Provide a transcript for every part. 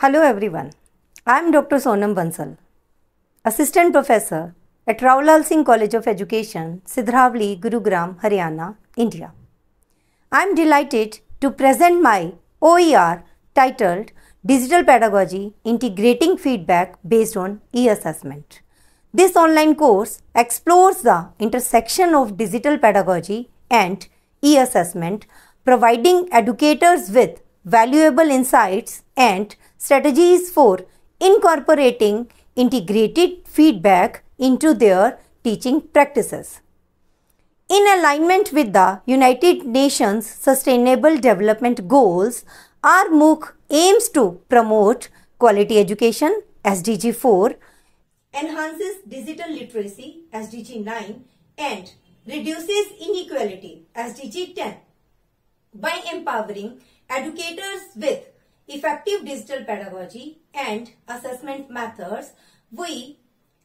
Hello everyone. I am Dr. Sonam Bansal, Assistant Professor at Rao Lal Singh College of Education, Sidhrawali, Gurugram, Haryana, India. I am delighted to present my OER titled Digital Pedagogy Integrating Feedback Based on E-Assessment. This online course explores the intersection of digital pedagogy and e-assessment, providing educators with valuable insights and strategies for incorporating integrated feedback into their teaching practices. In alignment with the United Nations Sustainable Development Goals, our MOOC aims to promote quality education SDG 4, enhances digital literacy SDG 9 and reduces inequality SDG 10 by empowering educators with effective digital pedagogy and assessment methods we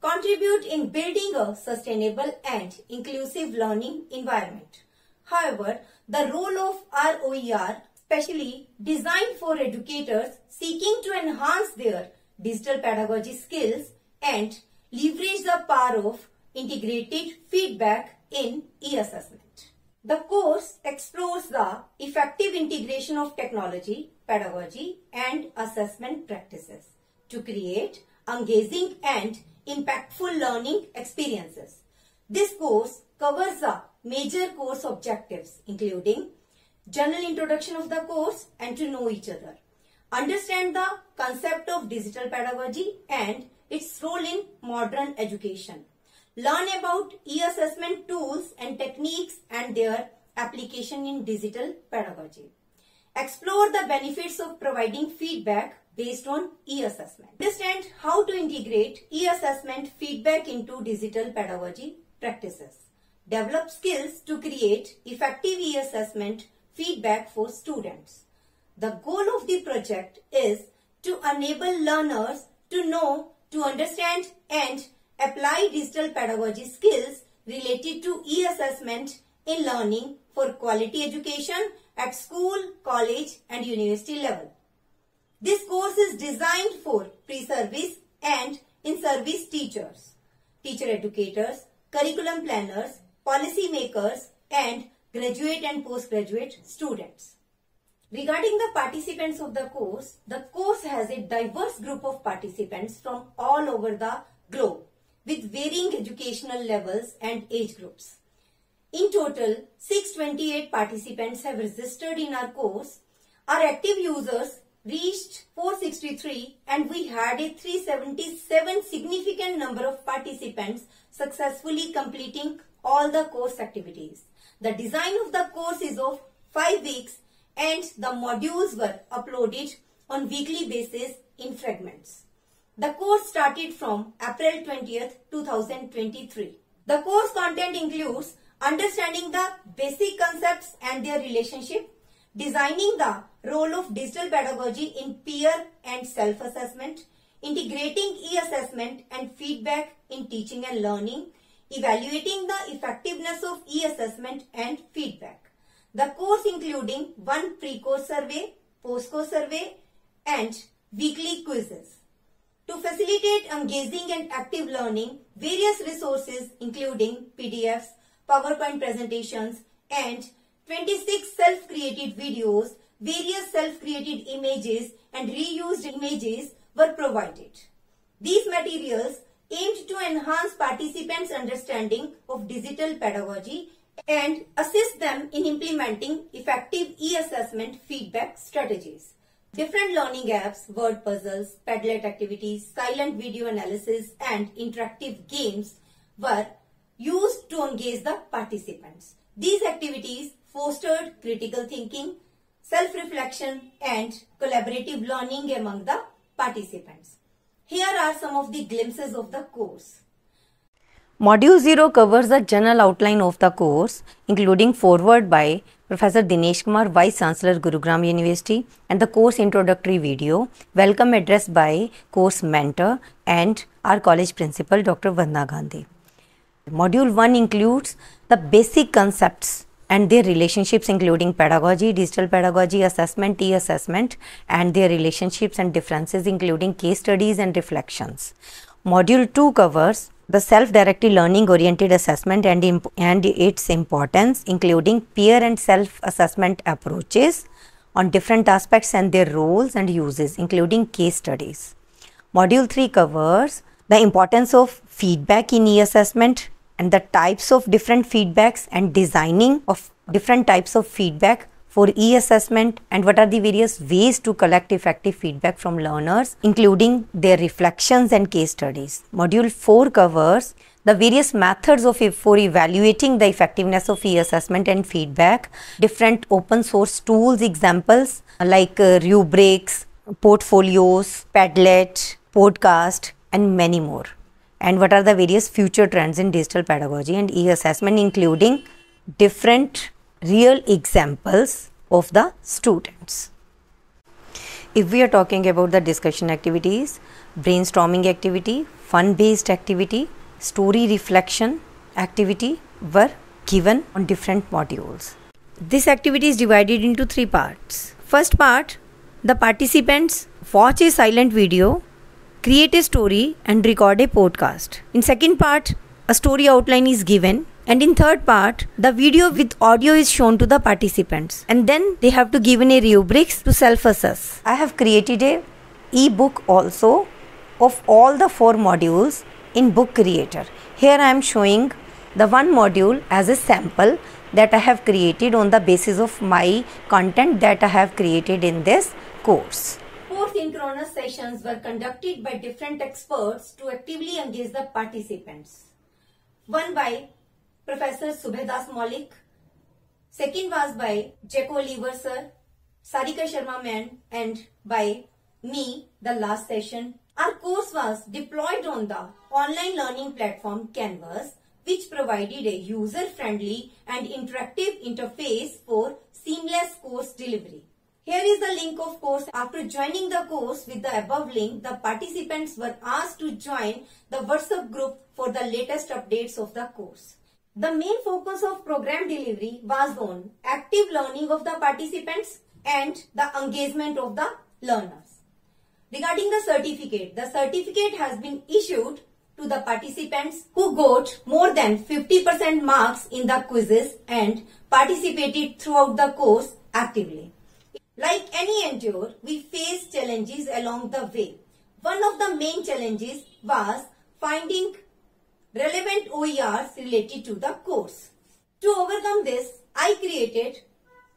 contribute in building a sustainable and inclusive learning environment. However, the role of ROER, specially designed for educators seeking to enhance their digital pedagogy skills and leverage the power of integrated feedback in e-assessment. The course explores the effective integration of technology, pedagogy and assessment practices to create engaging and impactful learning experiences. This course covers the major course objectives including general introduction of the course and to know each other. Understand the concept of digital pedagogy and its role in modern education. Learn about e-assessment tools and techniques and their application in digital pedagogy. Explore the benefits of providing feedback based on e-assessment. Understand how to integrate e-assessment feedback into digital pedagogy practices. Develop skills to create effective e-assessment feedback for students. The goal of the project is to enable learners to know, to understand and apply digital pedagogy skills related to e-assessment in learning for quality education at school, college and university level. This course is designed for pre-service and in-service teachers, teacher educators, curriculum planners, policy makers and graduate and postgraduate students. Regarding the participants of the course, the course has a diverse group of participants from all over the globe with varying educational levels and age groups. In total, 628 participants have registered in our course. Our active users reached 463 and we had a 377 significant number of participants successfully completing all the course activities. The design of the course is of 5 weeks and the modules were uploaded on weekly basis in fragments. The course started from April 20th, 2023. The course content includes understanding the basic concepts and their relationship, designing the role of digital pedagogy in peer and self-assessment, integrating e-assessment and feedback in teaching and learning, evaluating the effectiveness of e-assessment and feedback. The course including one pre-course survey, post-course survey and weekly quizzes. To facilitate um, engaging and active learning, various resources including PDFs, PowerPoint presentations and 26 self-created videos, various self-created images and reused images were provided. These materials aimed to enhance participants' understanding of digital pedagogy and assist them in implementing effective e-assessment feedback strategies. Different learning apps, word puzzles, Padlet activities, silent video analysis and interactive games were used to engage the participants. These activities fostered critical thinking, self-reflection and collaborative learning among the participants. Here are some of the glimpses of the course. Module 0 covers the general outline of the course, including foreword by Professor Dinesh Kumar, Vice Chancellor, Gurugram University, and the course introductory video, welcome address by course mentor and our college principal, Dr. Vandana Gandhi. Module 1 includes the basic concepts and their relationships including pedagogy, digital pedagogy, assessment, e-assessment and their relationships and differences including case studies and reflections. Module 2 covers the self-directed learning oriented assessment and, and its importance including peer and self-assessment approaches on different aspects and their roles and uses including case studies. Module 3 covers the importance of feedback in e-assessment and the types of different feedbacks and designing of different types of feedback for e-assessment and what are the various ways to collect effective feedback from learners including their reflections and case studies. Module 4 covers the various methods of for evaluating the effectiveness of e-assessment and feedback, different open source tools examples like uh, rubrics, portfolios, Padlet, podcast and many more. And what are the various future trends in digital pedagogy and e-assessment including different real examples of the students. If we are talking about the discussion activities, brainstorming activity, fun based activity, story reflection activity were given on different modules. This activity is divided into three parts. First part, the participants watch a silent video, create a story and record a podcast. In second part, a story outline is given and in third part, the video with audio is shown to the participants and then they have to give in a rubrics to self-assess. I have created a e-book also of all the four modules in book creator. Here I am showing the one module as a sample that I have created on the basis of my content that I have created in this course. Four synchronous sessions were conducted by different experts to actively engage the participants. One by Professor Subhadas Malik. Second was by Jacko Oliver sir, Sarika Sharma ma'am and by me the last session. Our course was deployed on the online learning platform Canvas which provided a user-friendly and interactive interface for seamless course delivery. Here is the link of course. After joining the course with the above link, the participants were asked to join the WhatsApp group for the latest updates of the course. The main focus of program delivery was on active learning of the participants and the engagement of the learners. Regarding the certificate, the certificate has been issued to the participants who got more than 50% marks in the quizzes and participated throughout the course actively. Like any endure, we faced challenges along the way. One of the main challenges was finding relevant OERs related to the course. To overcome this, I created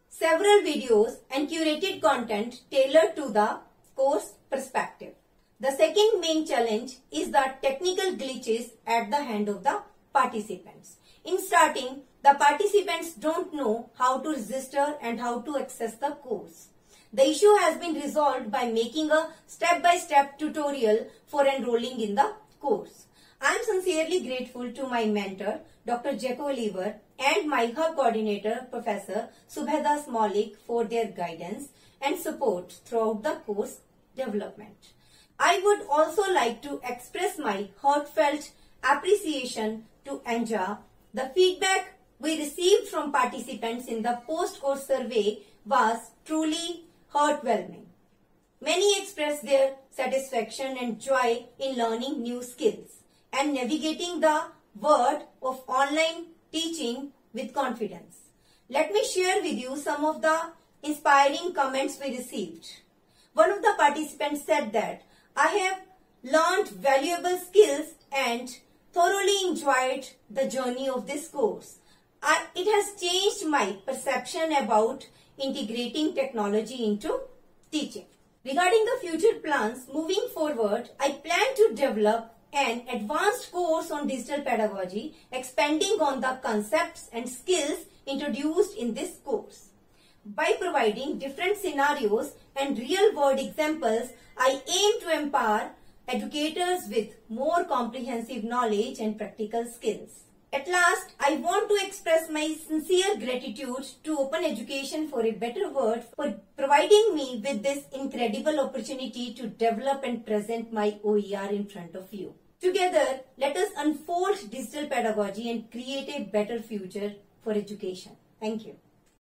several videos and curated content tailored to the course perspective. The second main challenge is the technical glitches at the hand of the participants. In starting, the participants don't know how to register and how to access the course. The issue has been resolved by making a step-by-step -step tutorial for enrolling in the course. I am sincerely grateful to my mentor, Dr. Jacko Oliver, and my hub coordinator, Professor Subhadas Maulik, for their guidance and support throughout the course development. I would also like to express my heartfelt appreciation to Anja. The feedback we received from participants in the post-course survey was truly heartwarming. Many expressed their satisfaction and joy in learning new skills and navigating the world of online teaching with confidence. Let me share with you some of the inspiring comments we received. One of the participants said that I have learned valuable skills and thoroughly enjoyed the journey of this course. I, it has changed my perception about integrating technology into teaching. Regarding the future plans, moving forward, I plan to develop an advanced course on digital pedagogy expanding on the concepts and skills introduced in this course. By providing different scenarios and real-world examples, I aim to empower educators with more comprehensive knowledge and practical skills. At last, I want to express my sincere gratitude to Open Education for a Better World for providing me with this incredible opportunity to develop and present my OER in front of you. Together, let us unfold digital pedagogy and create a better future for education. Thank you.